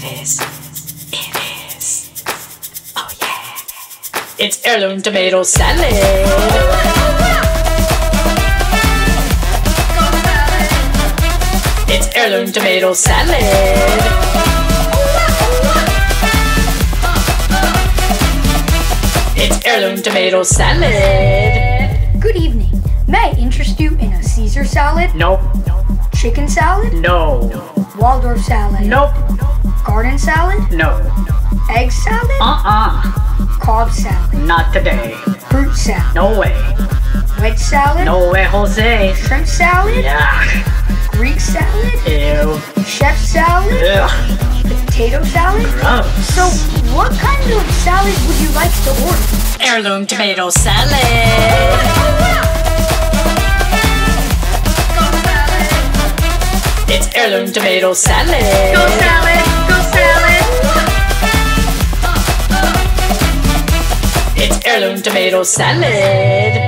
It is. It is. Oh yeah. It's heirloom tomato salad. It's heirloom tomato salad. It's heirloom tomato salad. Good evening. May I interest you in a Caesar salad, Nope. chicken salad, No. Waldorf salad, Nope. Garden salad, No. egg salad, Uh-uh. Cobb salad, Not today. fruit salad, No way. wedge salad, No way, Jose. shrimp salad, Yeah. Greek salad, Ew. chef salad, Ugh. potato salad. Gross. So, what kind of salad would you like to order? Heirloom tomato salad. It's heirloom tomato salad, go salad. heirloom tomato salad.